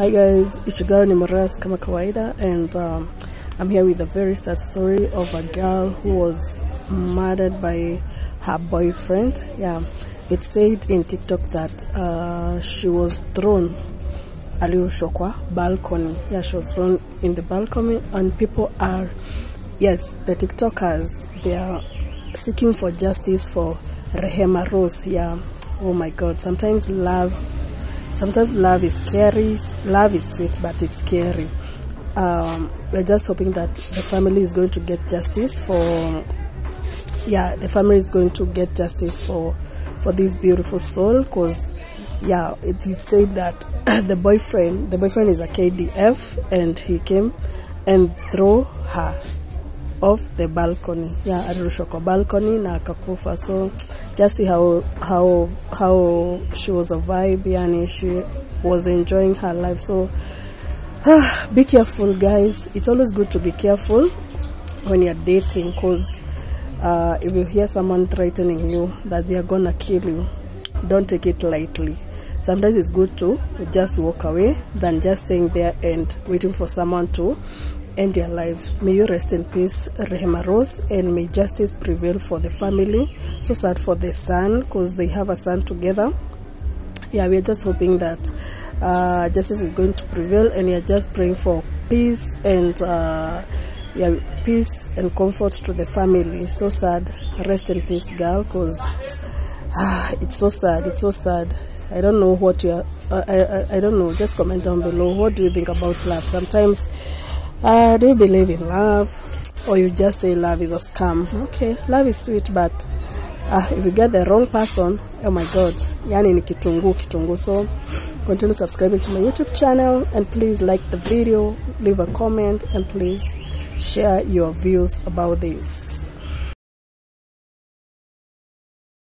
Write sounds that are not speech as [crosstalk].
Hi guys, it's your girl Nimo Ras kama kawaida and um, I'm here with a very sad story of a girl who was murdered by her boyfriend. Yeah, it said in TikTok that uh, she was thrown alirushwa balcony. Yeah, she was thrown in the balcony and people are, yes, the TikTokers, they are seeking for justice for Rehema Rose. Yeah, oh my God, sometimes love sometimes love is scary love is sweet but it's scary. Um, we're just hoping that the family is going to get justice for yeah the family is going to get justice for for this beautiful soul because yeah it is said that [coughs] the boyfriend the boyfriend is a kdf and he came and threw her off the balcony. Yeah alirushwa kwa balcony na akakufa. So just how how how she was a vibe yani she was enjoying her life. So ah, be careful guys. It's always good to be careful when you're dating because uh, if you hear someone threatening you that they are gonna kill you don't take it lightly. Sometimes it's good to just walk away than just staying there and waiting for someone to end their lives. May you rest in peace, Rehema Rose, and may justice prevail for the family. So sad for the son because they have a son together. Yeah, we're just hoping that uh, justice is going to prevail, and we're just praying for peace and uh, yeah, peace and comfort to the family. So sad. Rest in peace, girl, because [sighs] it's so sad. It's so sad. I don't know what you're. Uh, I, I I don't know. Just comment down below. What do you think about love? Sometimes uh, do you believe in love or you just say love is a scam? Okay love is sweet but uh, if you get the wrong person oh my god yani ni kitungu kitungu so continue subscribing to my youtube channel and please like the video leave a comment and please share your views about this